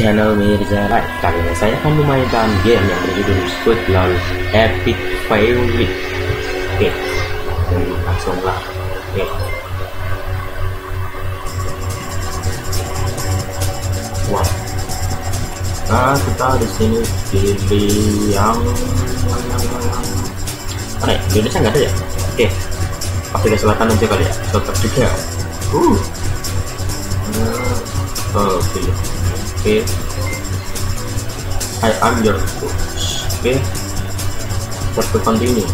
channel Mirza Live Kali ini saya akan memainkan game yang berjudul Football Epic Fail Week Oke, jadi langsung lah. Oke. Wah. Nah kita di sini pilih yang mana? Ya? Indonesia nggak ada ya? Oke. Afrika Selatan aja kali ya? Tetap juga. Uh. Uh, Oke okay. I am your coach. Okay Let's continue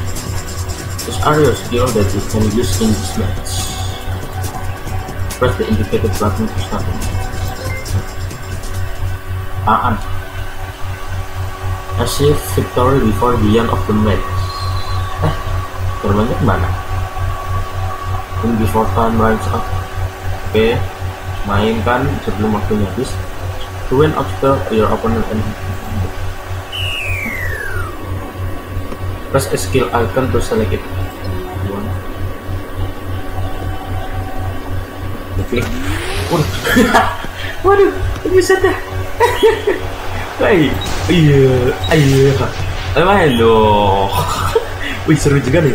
These are your skills that you can use in this match. Press the indicated button to start. Aan Achieve victory before the end of the match. Eh terbangnya ke mana in before time runs up oke. Okay. mainkan sebelum waktunya habis to win obstacle your opponent and press a skill icon to select it. One klik. Waduh. Waduh bisa dah Hai, iya, iya, main dong. Wih seru juga nih.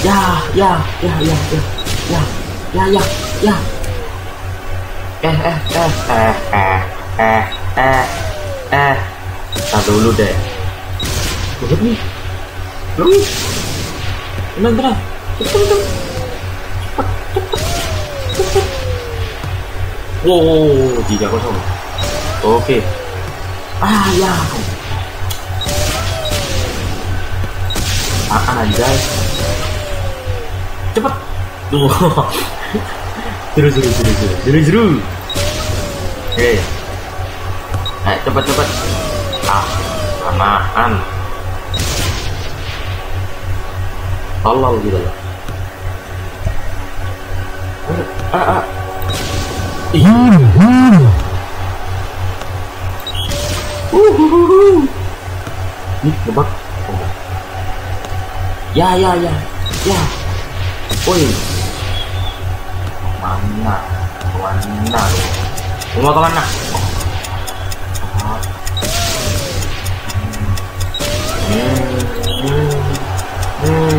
Ya, ya, ya, ya, ya, ya, ya, ya, ya eh eh eh eh eh eh eh eh dulu deh. Lihat nih. Lu Tenang tenang. Cepet cepet Wow Tiga kosong. Oke. Ah ya Akan aja Cepet. Tuh Seru seru seru seru seru seru. Oke. Ayo cepat cepat. Ah, lamaan. Tolol gitu loh. Ah, ah. Ih. Uhuhu. Ih, nebak. Oh. Ya, ya, ya. Ya. Woi, mana mana mau ke mana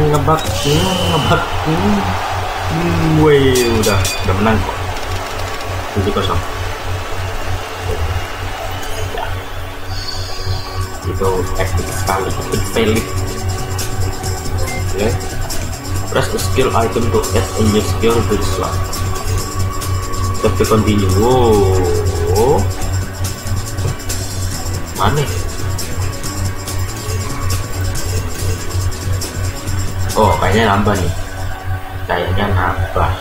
ngebak ngebak hmm. Udah udah menang kok tujuh kosong ya. itu epic sekali epic oke okay. press skill item to add a new skill to slot Tap to continue. Wow. Mana? Oh, kayaknya nambah nih. Kayaknya nambah.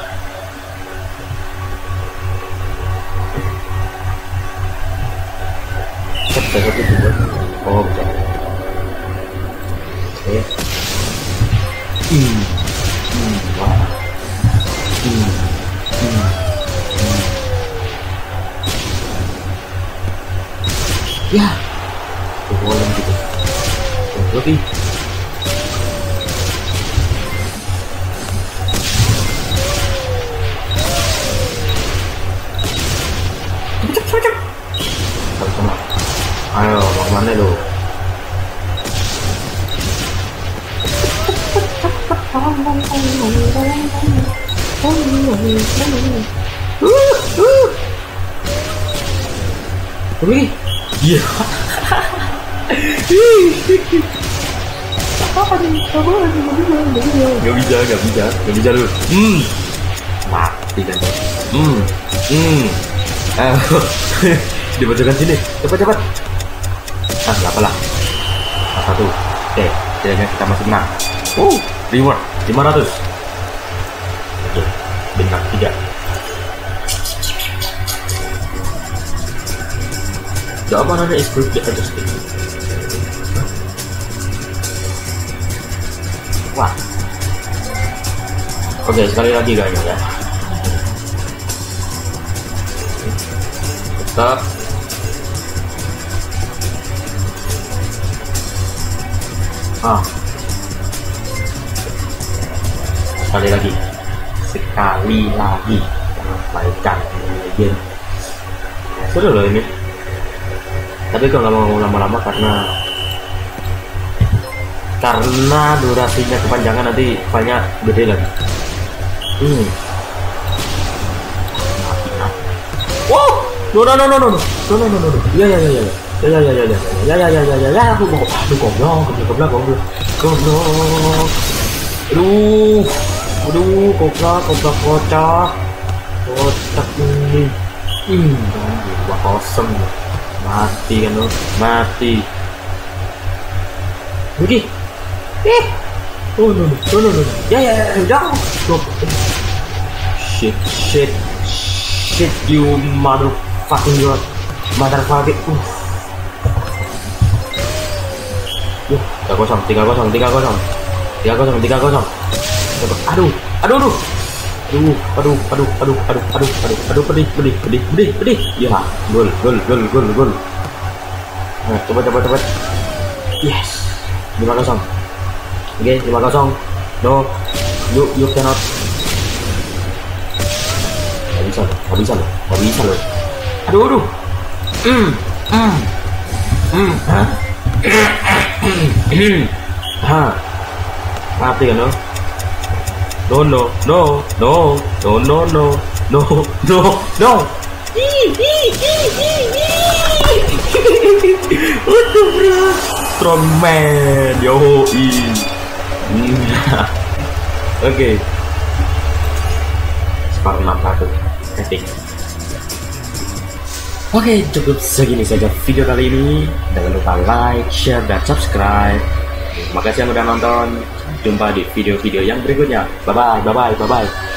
Satu dua. Oh. Oke. Okay. Hmm. Hmm. Wah. 야! 뭐가 넘기고. 여기. 촉촉촉! 잠깐만. 아유, 막만 내려. 으! 으! 우리! Iya. Apa? Apa? Gak bisa, gak bisa, gak bisa dulu. Hmm. Mati kan. Hmm. Hmm. Eh, dibacakan sini. Cepat, cepat. Ah, nggak apa lah. Satu. Oke, jadinya kita masih menang. Uh, reward 500. Oke, bintang 3. The opponent is quickly adjusting. Wah. Oke, sekali lagi guys ya. Tetap Ah. Sekali lagi. Sekali lagi. Jangan baikan. Seru loh ini tapi kalau nggak mau lama-lama karena karena durasinya kepanjangan nanti banyak gede lagi. Hmm. Wow! No no no no no no. No no no no ya ya ya ya ya ya ya ya ya ya ya ya ya ya aku kok aduh goblok. Goblok goblok goblok. Aduh aduh goblok goblok kocak. Kocak ini. Hmm dua kosong mati kan lo mati. Budi eh. Oh no no no no ya ya ya jangan stop. Shit shit shit you motherfucking god. Motherfucking uh Yuh, tiga kosong, tiga kosong, tiga kosong, tiga kosong, tiga kosong. Aduh, aduh, aduh, aduh, aduh, aduh, aduh, aduh, aduh, aduh, aduh, pedih, pedih, pedih, pedih, pedih. Ya, gol, gol, gol, gol, gol. Nah, coba, coba, coba. Yes, lima kosong. Oke, lima kosong. No, you, you cannot. Gak bisa loh, gak bisa loh, gak bisa loh. Aduh, aduh. Hmm, hmm, hmm, hah? Hah, mati kan lo? No no no no no no no no no no. Untuk bro, Strongman, yo 6 Epic. Oke, cukup segini saja video kali ini. Jangan lupa like, share, dan subscribe. Terima kasih yang udah nonton. Jumpa di video-video yang berikutnya. Bye-bye, bye-bye, bye-bye.